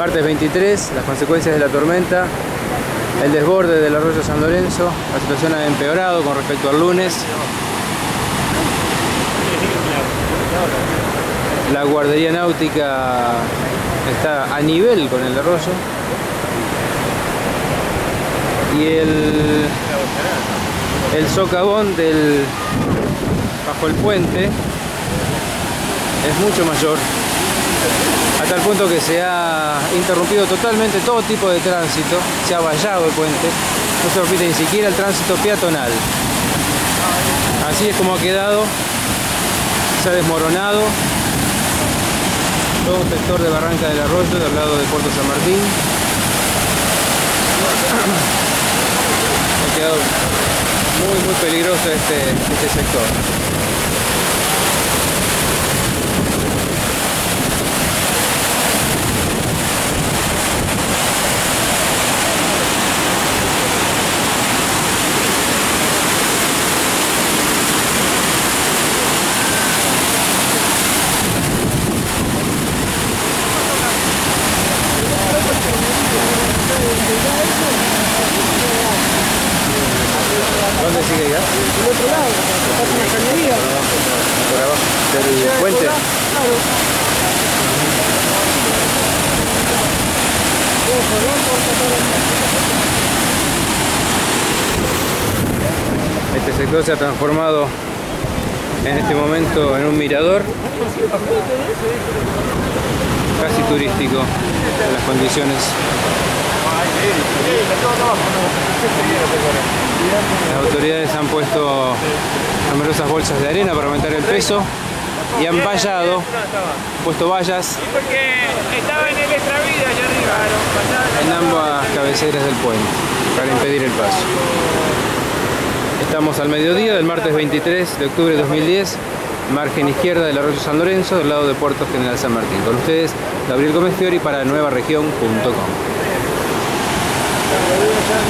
Martes 23, las consecuencias de la tormenta, el desborde del arroyo San Lorenzo, la situación ha empeorado con respecto al lunes. La guardería náutica está a nivel con el arroyo. Y el, el socavón del, bajo el puente es mucho mayor a tal punto que se ha interrumpido totalmente todo tipo de tránsito, se ha vallado el puente, no se permite ni siquiera el tránsito peatonal. Así es como ha quedado, se ha desmoronado todo un sector de Barranca del Arroyo del lado de Puerto San Martín. Ha quedado muy muy peligroso este, este sector. Este sector se ha transformado en este momento en un mirador casi turístico en las condiciones las autoridades han puesto numerosas bolsas de arena para aumentar el peso y han vallado, puesto vallas en ambas cabeceras del puente para impedir el paso. Estamos al mediodía del martes 23 de octubre de 2010, margen izquierda del arroyo San Lorenzo, del lado de Puerto General San Martín. Con ustedes, Gabriel Gómez Fiori para nuevaregión.com. ちゃんと。